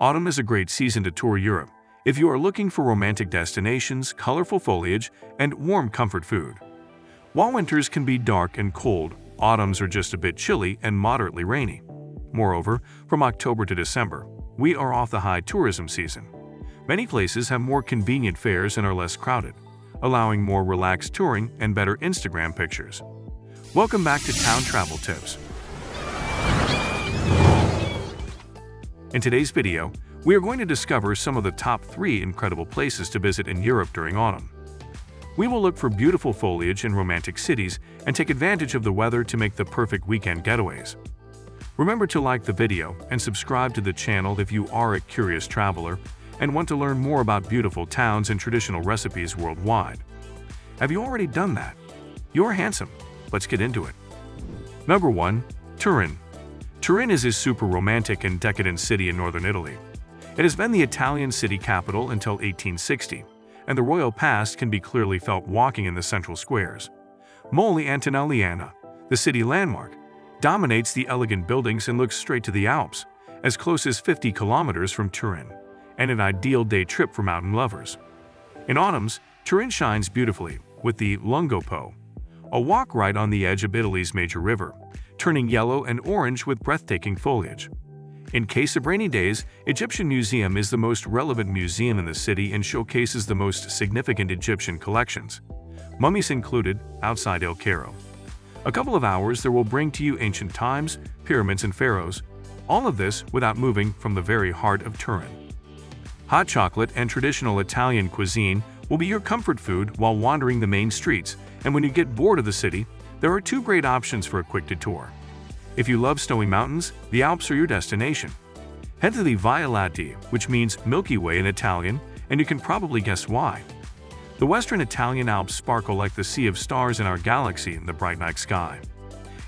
Autumn is a great season to tour Europe if you are looking for romantic destinations, colorful foliage, and warm comfort food. While winters can be dark and cold, autumns are just a bit chilly and moderately rainy. Moreover, from October to December, we are off the high tourism season. Many places have more convenient fares and are less crowded, allowing more relaxed touring and better Instagram pictures. Welcome back to Town Travel Tips. In today's video, we are going to discover some of the top 3 incredible places to visit in Europe during autumn. We will look for beautiful foliage in romantic cities and take advantage of the weather to make the perfect weekend getaways. Remember to like the video and subscribe to the channel if you are a curious traveler and want to learn more about beautiful towns and traditional recipes worldwide. Have you already done that? You're handsome. Let's get into it. Number 1. Turin, Turin is a super romantic and decadent city in northern Italy. It has been the Italian city capital until 1860, and the royal past can be clearly felt walking in the central squares. Mole Antonelliana, the city landmark, dominates the elegant buildings and looks straight to the Alps, as close as 50 kilometers from Turin, and an ideal day trip for mountain lovers. In autumns, Turin shines beautifully with the Lungo Po, a walk right on the edge of Italy's major river, turning yellow and orange with breathtaking foliage. In case of rainy days, Egyptian Museum is the most relevant museum in the city and showcases the most significant Egyptian collections, mummies included, outside El Cairo. A couple of hours there will bring to you ancient times, pyramids and pharaohs, all of this without moving from the very heart of Turin. Hot chocolate and traditional Italian cuisine will be your comfort food while wandering the main streets, and when you get bored of the city, there are two great options for a quick detour. If you love snowy mountains, the Alps are your destination. Head to the Via Lattea, which means Milky Way in Italian, and you can probably guess why. The western Italian Alps sparkle like the sea of stars in our galaxy in the bright night sky.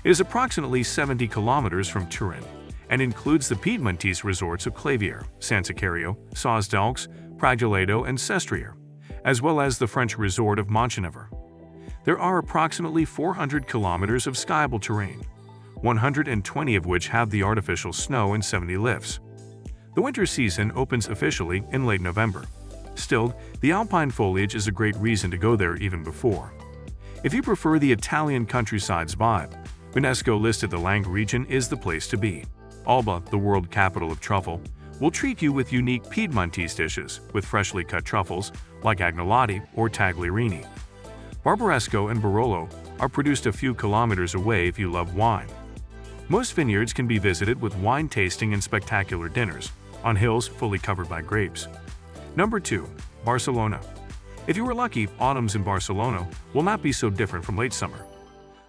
It is approximately 70 kilometers from Turin and includes the Piedmontese resorts of Claviere, Sansicario, Sauze d'Oulx, Pragelato, and Sestriere, as well as the French resort of Montgenèvre there are approximately 400 kilometers of skiable terrain, 120 of which have the artificial snow and 70 lifts. The winter season opens officially in late November. Still, the alpine foliage is a great reason to go there even before. If you prefer the Italian countryside's vibe, UNESCO listed the Langhe region is the place to be. Alba, the world capital of truffle, will treat you with unique Piedmontese dishes with freshly cut truffles like agnolotti or tagliarini. Barbaresco and Barolo are produced a few kilometers away if you love wine. Most vineyards can be visited with wine tasting and spectacular dinners, on hills fully covered by grapes. Number 2. Barcelona. If you are lucky, autumns in Barcelona will not be so different from late summer.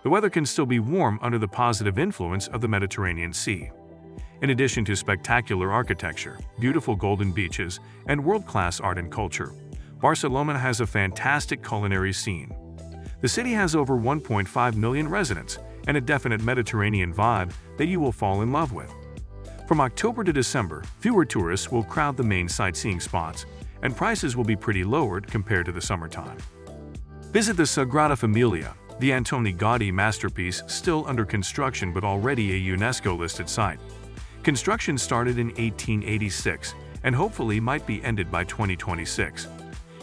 The weather can still be warm under the positive influence of the Mediterranean Sea. In addition to spectacular architecture, beautiful golden beaches, and world-class art and culture, Barcelona has a fantastic culinary scene. The city has over 1.5 million residents and a definite Mediterranean vibe that you will fall in love with. From October to December, fewer tourists will crowd the main sightseeing spots, and prices will be pretty lowered compared to the summertime. Visit the Sagrada Familia, the Antoni Gaudi masterpiece still under construction but already a UNESCO-listed site. Construction started in 1886 and hopefully might be ended by 2026.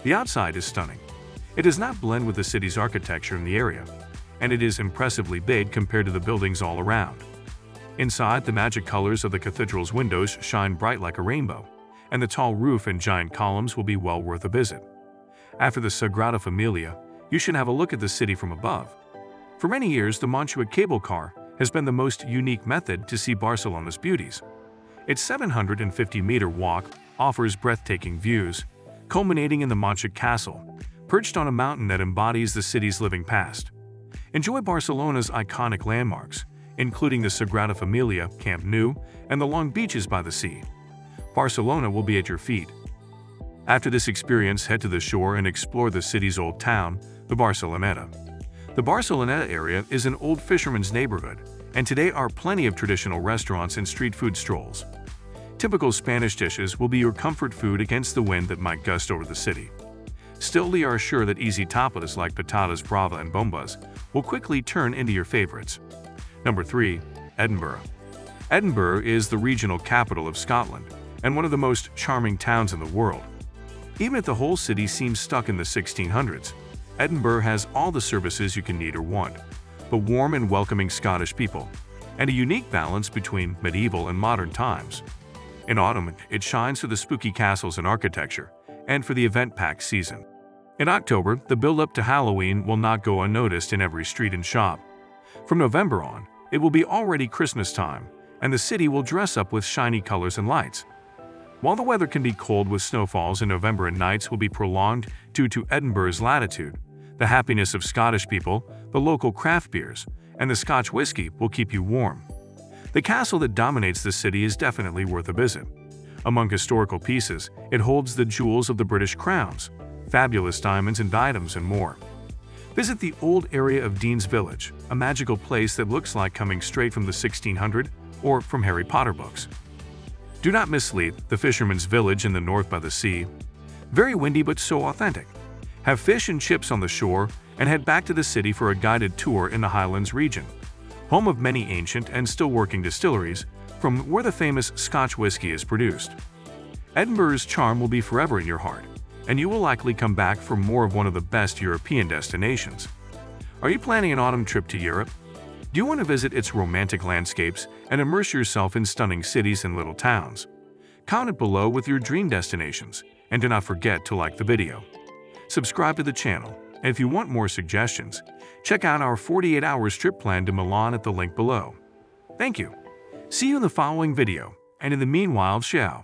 The outside is stunning, it does not blend with the city's architecture in the area, and it is impressively big compared to the buildings all around. Inside, the magic colors of the cathedral's windows shine bright like a rainbow, and the tall roof and giant columns will be well worth a visit. After the Sagrada Familia, you should have a look at the city from above. For many years, the Montjuic cable car has been the most unique method to see Barcelona's beauties. Its 750-meter walk offers breathtaking views, culminating in the Montjuic Castle, perched on a mountain that embodies the city's living past. Enjoy Barcelona's iconic landmarks, including the Sagrada Familia, Camp Nou, and the long beaches by the sea. Barcelona will be at your feet. After this experience, head to the shore and explore the city's old town, the Barceloneta. The Barceloneta area is an old fisherman's neighborhood, and today are plenty of traditional restaurants and street food strolls. Typical Spanish dishes will be your comfort food against the wind that might gust over the city. Still, they are sure that easy tapas like patatas brava and bombas will quickly turn into your favorites. Number 3. Edinburgh Edinburgh is the regional capital of Scotland and one of the most charming towns in the world. Even if the whole city seems stuck in the 1600s, Edinburgh has all the services you can need or want, but warm and welcoming Scottish people, and a unique balance between medieval and modern times. In autumn, it shines through the spooky castles and architecture, and for the event-packed season. In October, the build-up to Halloween will not go unnoticed in every street and shop. From November on, it will be already Christmas time, and the city will dress up with shiny colors and lights. While the weather can be cold with snowfalls in November and nights will be prolonged due to Edinburgh's latitude, the happiness of Scottish people, the local craft beers, and the Scotch whiskey will keep you warm. The castle that dominates the city is definitely worth a visit. Among historical pieces, it holds the jewels of the British crowns, fabulous diamonds and items, and more. Visit the old area of Dean's Village, a magical place that looks like coming straight from the 1600 or from Harry Potter books. Do not miss the fisherman's village in the north by the sea. Very windy but so authentic. Have fish and chips on the shore and head back to the city for a guided tour in the Highlands region, home of many ancient and still working distilleries, from where the famous Scotch whiskey is produced. Edinburgh's charm will be forever in your heart, and you will likely come back for more of one of the best European destinations. Are you planning an autumn trip to Europe? Do you want to visit its romantic landscapes and immerse yourself in stunning cities and little towns? Comment below with your dream destinations, and do not forget to like the video. Subscribe to the channel, and if you want more suggestions, check out our 48 hours trip plan to Milan at the link below. Thank you. See you in the following video, and in the meanwhile, ciao.